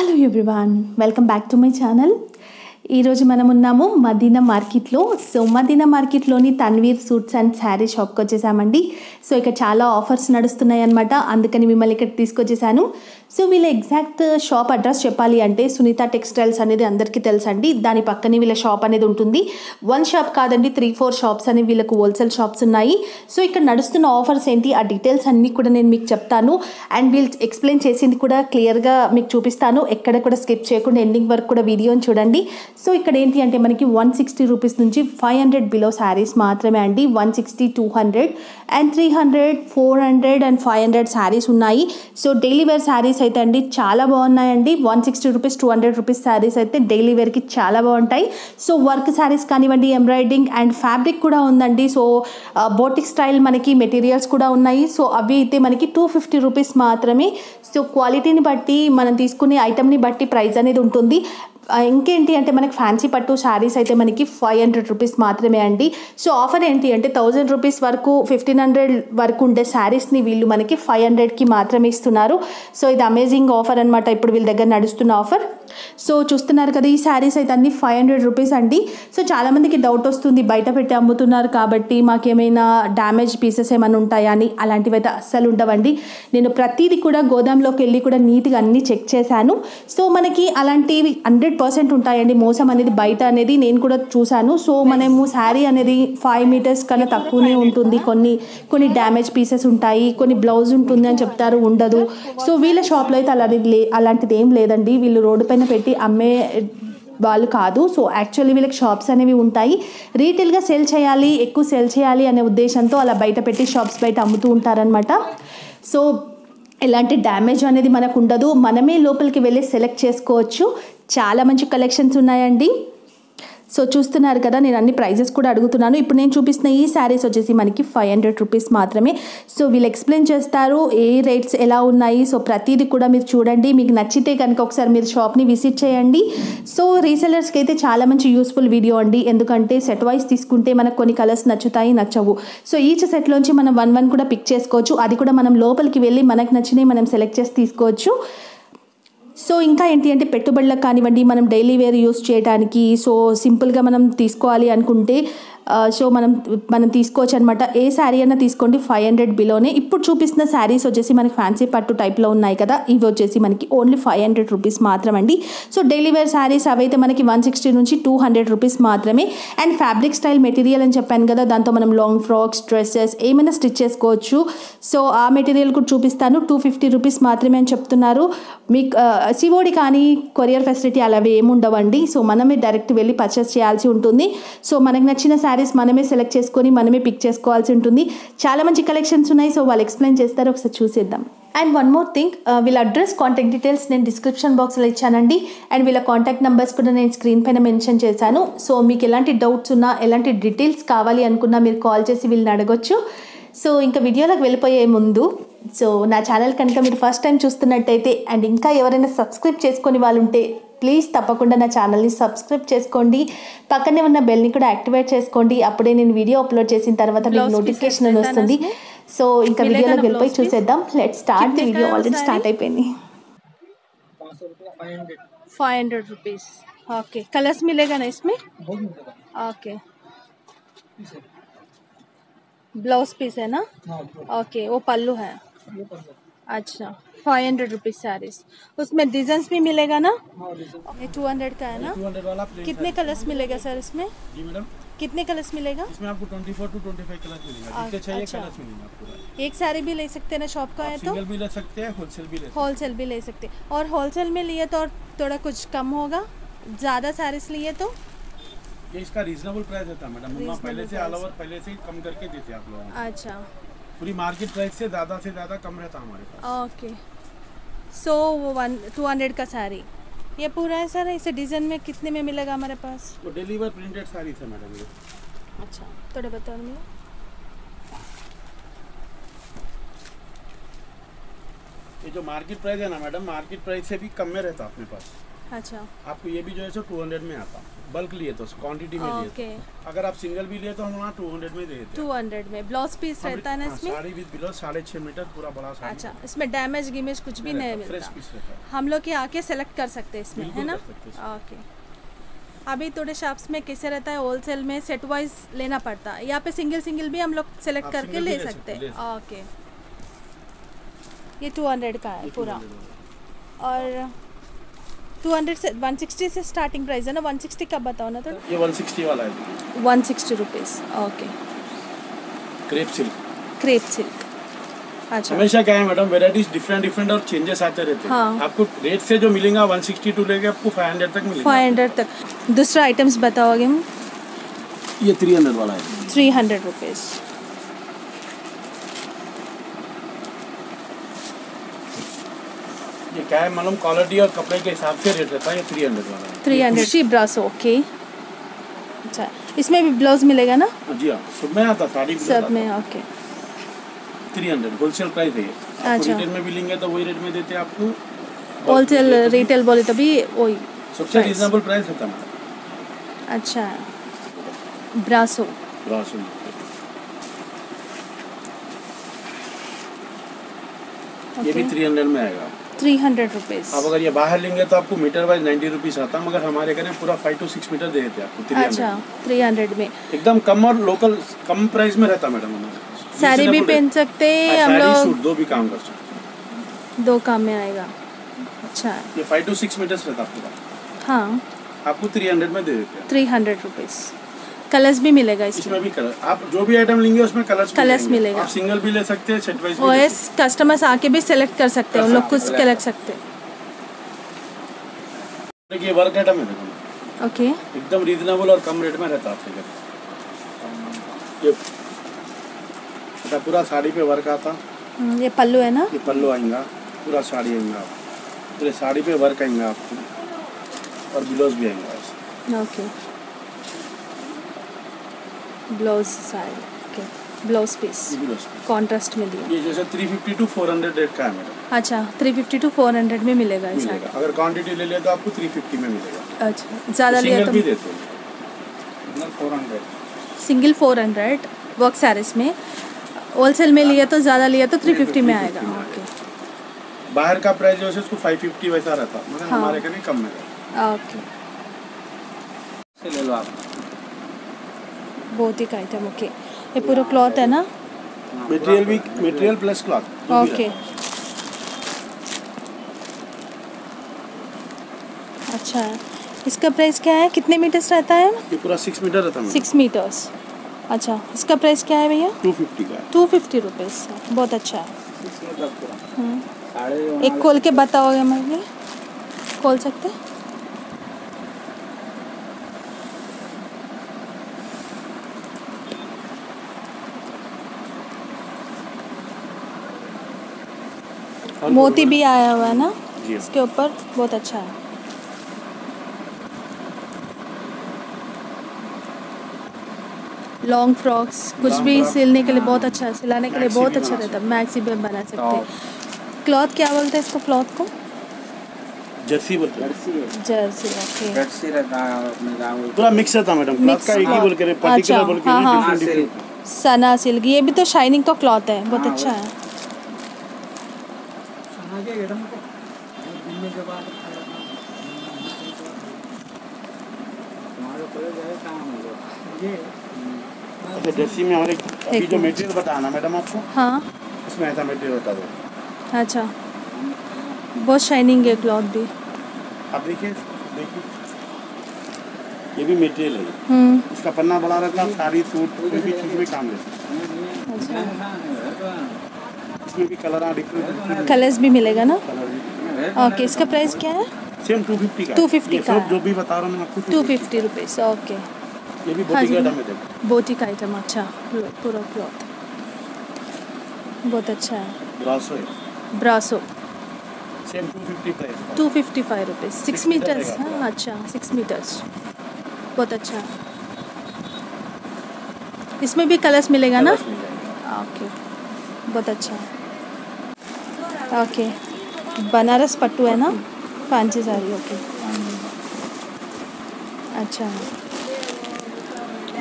Hello everyone, welcome back to my channel. ఈరోజు మనం ఉన్నాము మదీనా మార్కెట్లో. సో మదీనా మార్కెట్లోని తన్వీర్ సూట్స్ అండ్ శారీ షాప్కి వచ్చేసామండి. సో ఇక్కడ చాలా ఆఫర్స్ నడుస్తున్నాయి అనమాట అందుకని మిమ్మల్ని ఇక్కడ తీసుకొచ్చేసాను. సో వీళ్ళ ఎగ్జాక్ట్ షాప్ అడ్రస్ చెప్పాలి అంటే సునీత టెక్స్టైల్స్ అనేది అందరికీ తెలుసండి. దాని పక్కనే వీళ్ళ షాప్ అనేది ఉంటుంది. వన్ షాప్ కాదండి త్రీ ఫోర్ షాప్స్ అనేవి వీళ్ళకు హోల్సేల్ షాప్స్ ఉన్నాయి. సో ఇక్కడ నడుస్తున్న ఆఫర్స్ ఏంటి? ఆ డీటెయిల్స్ అన్నీ కూడా నేను మీకు చెప్తాను. అండ్ వీళ్ళు ఎక్స్ప్లెయిన్ చేసింది కూడా క్లియర్గా మీకు చూపిస్తాను. ఎక్కడ కూడా స్కిప్ చేయకుండా ఎండింగ్ వరకు కూడా వీడియోని చూడండి. సో ఇక్కడ ఏంటి అంటే మనకి వన్ సిక్స్టీ రూపీస్ నుంచి ఫైవ్ హండ్రెడ్ బిలో శారీస్ మాత్రమే అండి. One sixty two hundred and three hundred four hundred and five hundred saris ఉన్నాయి. సో డైలీ వేర్ శారీస్ అయితే అండి చాలా బాగున్నాయండి. One sixty rupees two hundred rupees saris అయితే డైలీ వేర్కి చాలా బాగుంటాయి. సో వర్క్ శారీస్ కానివ్వండి ఎంబ్రాయిడింగ్ అండ్ ఫ్యాబ్రిక్ కూడా ఉందండి. సో బోటిక్ స్టైల్ మనకి మెటీరియల్స్ కూడా ఉన్నాయి. సో అవి అయితే మనకి టూ ఫిఫ్టీ రూపీస్ మాత్రమే. సో క్వాలిటీని బట్టి మనం తీసుకునే ఐటమ్ని బట్టి ప్రైస్ అనేది ఉంటుంది. ఇంకేంటి అంటే మనకి ఫ్యాన్సీ పట్టు శారీస్ అయితే మనకి ఫైవ్ హండ్రెడ్ రూపీస్ మాత్రమే అండి. సో ఆఫర్ ఏంటి అంటే థౌజండ్ రూపీస్ వరకు ఫిఫ్టీన్ హండ్రెడ్ వరకు ఉండే శారీస్ని వీళ్ళు మనకి ఫైవ్ హండ్రెడ్కి మాత్రమే ఇస్తున్నారు. సో ఇది అమేజింగ్ ఆఫర్ అనమాట ఇప్పుడు వీళ్ళ దగ్గర నడుస్తున్న ఆఫర్ సో చూస్తున్నారు కదా ఈ శారీస్ అయితే అన్ని ఫైవ్ హండ్రెడ్ రూపీస్ అండి. సో చాలామందికి డౌట్ వస్తుంది బయట పెట్టి అమ్ముతున్నారు కాబట్టి మాకేమైనా డ్యామేజ్ పీసెస్ ఏమైనా ఉంటాయా అని. అలాంటివి అయితే అస్సలు ఉండవండి. నేను ప్రతిదీ కూడా గోదాంలోకి వెళ్ళి కూడా నీట్గా అన్నీ చెక్ చేశాను. సో మనకి అలాంటివి హండ్రెడ్ పర్సెంట్ ఉంటాయండి. మోసం అనేది బయట అనేది నేను కూడా చూశాను. సో మనము శారీ అనేది ఫైవ్ మీటర్స్ కన్నా తక్కువనే ఉంటుంది. కొన్ని కొన్ని డ్యామేజ్ పీసెస్ ఉంటాయి కొన్ని బ్లౌజ్ ఉంటుంది అని చెప్తారు ఉండదు. సో వీళ్ళ షాప్లో అయితే అలాంటిది అలాంటిది ఏం లేదండి. వీళ్ళు రోడ్డు పైన పెట్టి అమ్మే వాళ్ళు కాదు. సో యాక్చువల్లీ వీళ్ళకి షాప్స్ అనేవి ఉంటాయి. రీటైల్గా సేల్ చేయాలి ఎక్కువ సేల్ చేయాలి అనే ఉద్దేశంతో అలా బయట పెట్టి షాప్స్ బయట అమ్ముతూ ఉంటారనమాట సో ఎలాంటి డ్యామేజ్ అనేది మనకు ఉండదు. మనమే లోపలికి వెళ్ళి సెలెక్ట్ చేసుకోవచ్చు. చాలా మంచి కలెక్షన్స్ ఉన్నాయండి. సో చూస్తున్నారు కదా నేను అన్ని ప్రైజెస్ కూడా అడుగుతున్నాను. ఇప్పుడు నేను చూపిస్తున్న ఈ శారీస్ వచ్చేసి మనకి ఫైవ్ హండ్రెడ్ రూపీస్ మాత్రమే. సో వీళ్ళు ఎక్స్ప్లెయిన్ చేస్తారు ఏ రేట్స్ ఎలా ఉన్నాయి. సో ప్రతిదీ కూడా మీరు చూడండి. మీకు నచ్చితే కనుక ఒకసారి మీరు షాప్ని విజిట్ చేయండి. సో రీసెలర్స్కి అయితే చాలా మంచి యూస్ఫుల్ వీడియో అండి. ఎందుకంటే సెట్ వైస్ తీసుకుంటే మనకు కొన్ని కలర్స్ నచ్చుతాయి నచ్చవు. సో ఈచ్ సెట్లోంచి మనం వన్ వన్ కూడా పిక్ చేసుకోవచ్చు. అది కూడా మనం లోపలికి వెళ్ళి మనకు నచ్చినవి మనం సెలెక్ట్ చేసి తీసుకోవచ్చు. సో ఇంకా ఏంటి అంటే పెట్టుబడులకు కానివ్వండి మనం డైలీ వేర్ యూస్ చేయడానికి సో సింపుల్గా మనం తీసుకోవాలి అనుకుంటే సో మనం మనం తీసుకోవచ్చు అనమాట ఏ శారీ అయినా తీసుకోండి ఫైవ్ హండ్రెడ్ బిలోనే ఇప్పుడు చూపిస్తున్న శారీస్ వచ్చేసి మనకి ఫ్యాన్సీ పట్టు టైప్లో ఉన్నాయి కదా. ఇవి వచ్చేసి మనకి ఓన్లీ ఫైవ్ హండ్రెడ్ రూపీస్ మాత్రమండి. సో డైలీ వేర్ శారీస్ అవైతే మనకి వన్ సిక్స్టీ నుంచి టూ హండ్రెడ్ రూపీస్ మాత్రమే. అండ్ ఫ్యాబ్రిక్ స్టైల్ మెటీరియల్ అని చెప్పాను కదా దాంతో మనం లాంగ్ ఫ్రాక్స్ డ్రెస్సెస్ ఏమైనా స్టిచ్ చేసుకోవచ్చు. సో ఆ మెటీరియల్ కూడా చూపిస్తాను. టూ ఫిఫ్టీ రూపీస్ మాత్రమే అని చెప్తున్నారు. మీకు సివోడి కానీ కొరియర్ ఫెసిలిటీ అలా ఏముండవండి సో మనమే డైరెక్ట్ వెళ్ళి పర్చేస్ చేయాల్సి ఉంటుంది. సో మనకు నచ్చిన శారీ శారీస్ మనమే సెలెక్ట్ చేసుకొని మనమే పిక్ చేసుకోవాల్సి ఉంటుంది. చాలా మంచి కలెక్షన్స్ ఉన్నాయి సో వాళ్ళు ఎక్స్ప్లెయిన్ చేస్తారు ఒకసారి చూసేద్దాం. అండ్ వన్ మోర్ థింగ్ వీళ్ళ అడ్రస్ కాంటాక్ట్ డీటెయిల్స్ నేను డిస్క్రిప్షన్ బాక్స్లో ఇచ్చానండి. అండ్ వీళ్ళ కాంటాక్ట్ నెంబర్స్ కూడా నేను స్క్రీన్ పైన మెన్షన్ చేశాను. సో మీకు ఎలాంటి డౌట్స్ ఉన్నా ఎలాంటి డీటెయిల్స్ కావాలి అనుకున్నా మీరు కాల్ చేసి వీళ్ళని అడగొచ్చు. సో ఇంకా వీడియోలోకి వెళ్ళిపోయే ముందు సో నా ఛానల్ కనుక మీరు ఫస్ట్ టైం చూస్తున్నట్టయితే అండ్ ఇంకా ఎవరైనా సబ్స్క్రైబ్ చేసుకొని వాళ్ళు ఉంటే ప్లీజ్ తప్పకుండా నా ఛానల్ని సబ్స్క్రైబ్ చేసుకోండి పక్కనే ఉన్న బెల్ని కూడా యాక్టివేట్ చేసుకోండి అప్పుడే నేను వీడియో అప్లోడ్ చేసిన తర్వాత మీకు Blouse నోటిఫికేషన్ pieces అని వస్తుంది సో ఇంకా मिलेगा వీడియోలోకి ना వెళ్ళిపోయి blouse piece? చూసేద్దాం లెట్ స్టార్ట్ ది कितने వీడియో का ఆల్రెడీ साड़ी? స్టార్ట్ అయిపోయింది पाँच सौ रुपया five hundred five hundred rupees okay colours मिलेगा ना इसमें बहुत मिलेगा ओके ब्लाउज पीस है ना हाँ ओके वो पल्लू है ये पंद्रह अच्छा फाइव हंड्रेड रुपीज़ साड़ीज उसमें डिज़ाइन भी मिलेगा ना? हाँ ये टू हंड्रेड का है ना? वाला कितने कलर्स मिलेगा। सर इसमें? कितने कलर्स मिलेगा? इसमें आपको twenty four to twenty five colour मिलेगा। जितने चाहिए अच्छा। कलर्स मिलेंगे आपको। एक साड़ी भी ले सकते हैं ना शॉप का है तो? सिंगल भी ले सकते हैं होलसेल भी ले सकते होलसेल भी ले सकते हैं। और होलसेल में लिए तो और थोड़ा कुछ कम होगा? ज़्यादा साड़ीज लिए तो? ये इसका रीजनेबल प्राइस रहता है मैडम हम पहले से ऑल ओवर पहले से कम करके देते हैं आप लोगों को। अच्छा। पूरी मार्केट प्राइस से ज़्यादा से ज़्यादा कम रहता हमारे पास। ओके सो वो वन टू हंड्रेड का साड़ी। ये पूरा है सर? इसे डिज़ाइन में कितने में मिलेगा हमारे पास? तो डिलीवर प्रिंटेड साड़ी है मैडम ये। अच्छा थोड़ा बताओ मुझे ये जो मार्केट प्राइस है ना मैडम मार्केट प्राइस से भी कम में रहता अपने पास। अच्छा। आपको ये भी जो है सो टू हंड्रेड में आता। बल्क लिए तो क्वांटिटी में लिए ओके तो। अगर आप सिंगल भी लिए तो हम वहाँ टू हंड्रेड में दे देते टू हंड्रेड में। ब्लाउज पीस रहता है ना हाँ, इसमें? साड़ी विद बिलो साढ़े छः मीटर पूरा बड़ा साड़ी। अच्छा इसमें डैमेज गिमेज कुछ भी नहीं फ्रेश मिलता। पीस रहता। है हम लोग के आके सेलेक्ट कर सकते हैं इसमें है ना? ओके अभी थोड़े शॉप्स में कैसे रहता है होलसेल में सेट वाइज लेना पड़ता है। यहाँ पे सिंगल सिंगल भी हम लोग सेलेक्ट करके ले सकते, हैं ओके ये टू हंड्रेड का है पूरा। और टू हंड्रेड से वन सिक्सटी से स्टार्टिंग प्राइस है ना? वन सिक्सटी का बताओ ना थोड़ा ये वन सिक्सटी वाला है। One sixty rupees okay crepe silk crepe silk अच्छा। हमेशा क्या है मैडम वेराइटीज डिफरेंट डिफरेंट और चेंजेस आते रहते हैं। हाँ। आपको रेट से जो मिलेगा 162 टू लेके आपको 500 तक मिलेगा। फाइव हंड्रेड तक। दूसरा आइटम्स बताओगे हम? ये 300 वाला है। थ्री हंड्रेड रुपीज़ ये क्या है मालूम क्वालिटी और कपड़े के हिसाब से रेट रहता है ये 300 वाला। थ्री हंड्रेड शी ब्रास ओके अच्छा इसमें भी ब्लाउज मिलेगा ना? जी हाँ सब में आता साड़ी सब में okay three hundred wholesale price है। अच्छा। रिटेल में भी लेंगे तो वही रेट में देते हैं आपको। होलसेल रिटेल बोले तभी वही सबसे। रिजनेबल प्राइस होता है। अच्छा ब्रासो ब्रासो ये भी थ्री हंड्रेड में आएगा। थ्री हंड्रेड रुपीज़ आप अगर ये बाहर लेंगे तो आपको मीटर वाइज नाइन्टी रुपीज़ आता मगर हमारे घर पूरा फाइव टू सिक्स मीटर दे देते आपको अच्छा थ्री हंड्रेड में। एकदम कम और लोकल कम प्राइस में रहता मैडम हमारे साड़ी भी पहन सकते हैं हम लोग दो भी काम कर सकते दो काम में आएगा। अच्छा। ये फाइव टू सिक्स मीटर्स रहता पूरा हाँ। आपको थ्री हंड्रेड में दे देते हैं। थ्री हंड्रेड रुपीज़ कलर्स भी मिलेगा इसमें। इसमें भी कलर। आप जो भी आइटम लेंगे उसमें कलर्स Colours मिलेगा। आप सिंगल भी ले सकते हैं सेट वाइज ओ एस कस्टमर्स आके भी सेलेक्ट कर सकते हैं उन लोग कुछ कर सकते हैं। देखिए वर्क आइटम है देखो। ओके एकदम रीजनेबल और कम रेट में रहता है ये अच्छा पूरा साड़ी पे वर्क आता। हम्म, ये पल्लू है ना? ये पल्लू आएगा। पूरा साड़ी आएगा। पूरे साड़ी पे वर्क आएगा आपको। और ब्लाउज भी आएगा। Okay blouse sari okay blouse piece contrast में दिया। ये जैसे 350 टू 400 रेट का है मेरा अच्छा three fifty to four hundred में मिलेगा ये साड़ी अगर क्वांटिटी ले लिया तो आपको 350 में मिलेगा। अच्छा ज़्यादा लिया तो भी देते हैं। Four hundred single four hundred work saris में। होलसेल में लिया तो ज़्यादा लिया तो थ्री फिफ्टी में आएगा। ओके बाहर का प्राइस जो है उसको 550 वैसा रहता। हाँ। हमारे घर में कम में ओके ले लो आप। बहुत ही आइटम ओके ये पूरा क्लॉथ है ना? मटेरियल भी मटेरियल प्लस क्लॉथ ओके अच्छा। इसका प्राइस क्या है? कितने मीटर्स रहता है? ये पूरा सिक्स मीटर रहता है सिक्स मीटर्स अच्छा इसका प्राइस क्या है भैया? टू फिफ्टी का टू फिफ्टी रुपीज़ बहुत अच्छा है। हम्म। एक खोल के बताओगे हमारे खोल सकते? हैं? मोती भी आया हुआ है ना? इसके ऊपर बहुत अच्छा है। लॉन्ग फ्रॉक्स कुछ Long भी सिलने के लिए बहुत अच्छा है। सिलाने के लिए बहुत अच्छा रहता है। मैक्सी भी बना सकते हैं। क्लॉथ क्या बोलते हैं इसको क्लॉथ को? जर्सी बोलते हैं। जर्सी ओके जर्सी रहता है अपने गाँव में। पूरा मिक्स रहता है मैडम क्लॉथ का एक ही। बोल के पर्टिकुलर अच्छा, बोल के हाँ, हाँ। डिफरेंट डिफरेंट सना सिल्क ये भी तो शाइनिंग का क्लॉथ है। बहुत हाँ, अच्छा। है। अच्छा जर्सी में हमारे अभी जो। मटेरियल बताया ना मैडम आपको हाँ। उसमें ऐसा मटेरियल बता दो अच्छा। बहुत शाइनिंग है क्लॉथ भी। आप देखिए देखिए। ये भी मटेरियल है। हम्म। इसका पन्ना बड़ा रहता है साड़ी सूट कोई भी चीज़ में काम ले सकते अच्छा। हैं। इसमें भी कलर डिफरेंट कलर्स भी मिलेगा ना? ओके इसका प्राइस क्या है? सेम टू फिफ्टी का 250 ये का जो भी बता रहा हूँ आपको टू फिफ्टी रुपीज़ ओके ये भी हाँ बोटी जी। का है देखो। आइटम अच्छा। पूरा क्लॉथ बहुत अच्छा है। ब्रासो है। ब्रासो same two fifty price two fifty five rupees six metres हाँ अच्छा। सिक्स मीटर्स बहुत अच्छा इसमें भी कलर्स मिलेगा ना? ओके बहुत अच्छा है। ओके बनारस पट्टू है ना? पांची साड़ी ओके अच्छा।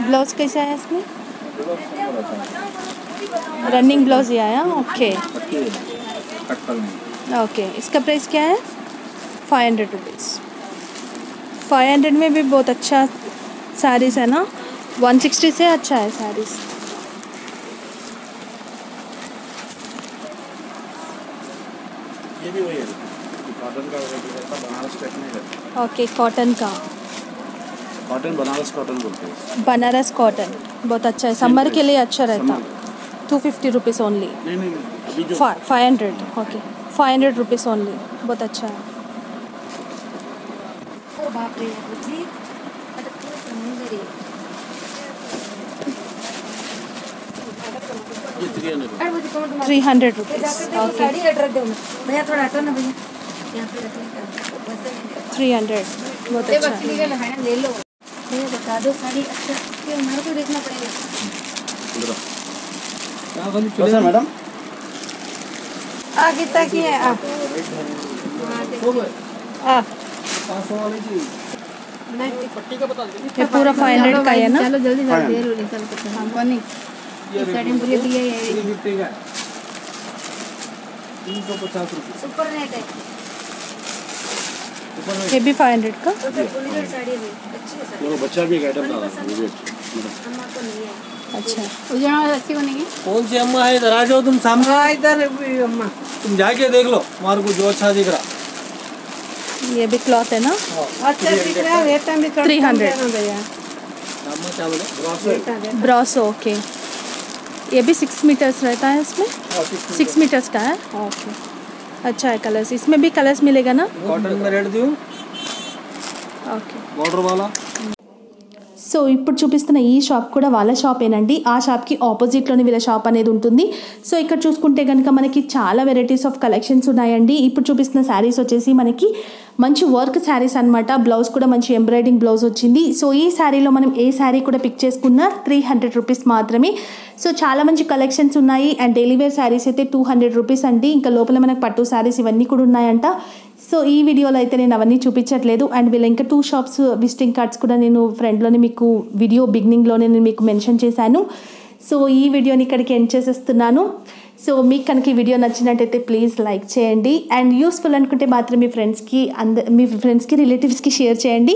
ब्लाउज कैसा है इसमें? रनिंग ब्लाउज ही आया? ओके ओके इसका प्राइस क्या है? Five hundred rupees five hundred में भी बहुत अच्छा साड़ीज़ है ना? वन सिक्सटी से अच्छा है साड़ीज़। भी वही है। कॉटन का रहता बनारस टाइप नहीं रहता ओके कॉटन का। कॉटन बनारस कॉटन बोलते हैं। बनारस कॉटन बहुत अच्छा है। समर के लिए अच्छा रहता। टू फिफ्टी रुपीज़ ओनली नहीं नहीं five hundred okay five hundred rupees only बहुत अच्छा है। थ्री हंड्रेड रुपीज़ भैया थोड़ा हटो ना भैया है। थ्री हंड्रेड बहुत ये अच्छा ले लो भैया बता दो। साड़ी अच्छा हमारे को देखना पड़ेगा है मैडम आगे तक ही है आप ये पूरा फाइव हंड्रेड का है ना चलो। जल्दी. जल्दी के हम कौन नहीं ये है सुपर नेट है। भी फाइव हंड्रेड का? फिर पूरी जो साड़ी है। भी है साड़ी वो बच्चा भी एक आइटम है, अच्छा। है। अच्छा। अच्छी बनेगी कौन सी अम्मा है इधर? आ जाओ तुम सामने हाँ इधर अम्मा। तुम जाके देख लो हमारे को जो अच्छा दिख रहा। ये भी क्लॉथ है ना? अच्छा दिख रहा है रेट थ्री हंड्रेड ब्रॉसो ओके ये भी सिक्स मीटर्स रहता है इसमें सिक्स मीटर्स का है ओके अच्छा है कलर्स इसमें भी कलर्स मिलेगा ना कॉटन में रेट दूँ ओके बॉर्डर वाला సో ఇప్పుడు చూపిస్తున్న ఈ షాప్ కూడా వాళ్ళ షాపేనండి ఆ షాప్కి ఆపోజిట్లోనే వీళ్ళ షాప్ అనేది ఉంటుంది సో ఇక్కడ చూసుకుంటే కనుక మనకి చాలా వెరైటీస్ ఆఫ్ కలెక్షన్స్ ఉన్నాయండి ఇప్పుడు చూపిస్తున్న శారీస్ వచ్చేసి మనకి మంచి వర్క్ శారీస్ అనమాట బ్లౌజ్ కూడా మంచి ఎంబ్రాయిడింగ్ బ్లౌజ్ వచ్చింది. సో ఈ శారీలో మనం ఏ శారీ కూడా పిక్ చేసుకున్నా త్రీ హండ్రెడ్ రూపీస్ మాత్రమే. సో చాలా మంచి కలెక్షన్స్ ఉన్నాయి. అండ్ డెలివేర్ శారీస్ అయితే టూ హండ్రెడ్ రూపీస్ అండి. ఇంకా లోపల మనకు పట్టు శారీస్ ఇవన్నీ కూడా ఉన్నాయంట. సో ఈ వీడియోలో అయితే నేను అవన్నీ చూపించట్లేదు. అండ్ వీళ్ళ ఇంకా టూ షాప్స్ విజిటింగ్ కార్డ్స్ కూడా నేను ఫ్రెండ్లోనే మీకు వీడియో బిగినింగ్లోనే నేను మీకు మెన్షన్ చేశాను. సో ఈ వీడియోని ఇక్కడికి ఎండ్ చేసేస్తున్నాను. సో మీకు కనుక ఈ వీడియో నచ్చినట్టయితే ప్లీజ్ లైక్ చేయండి. అండ్ యూస్ఫుల్ అనుకుంటే మాత్రం మీ ఫ్రెండ్స్కి అంద మీ ఫ్రెండ్స్కి రిలేటివ్స్కి షేర్ చేయండి.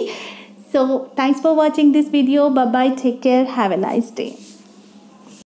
So thanks for watching this video. Bye take care. Have a nice day.